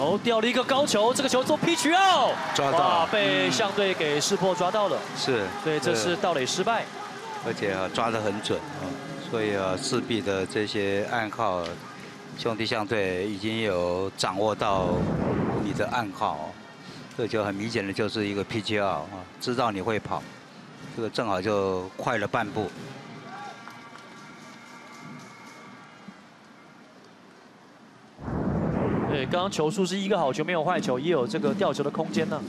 哦，掉了一个高球，这个球做 out，抓到，被相对给识破抓到了。是，所以这是盗垒失败，而且啊抓得很准啊，所以啊势必的这些暗号，兄弟相对已经有掌握到你的暗号，这就很明显的就是一个 out 啊，知道你会跑，这个正好就快了半步。对，刚刚球速是一个好球，没有坏球，也有这个吊球的空间呢。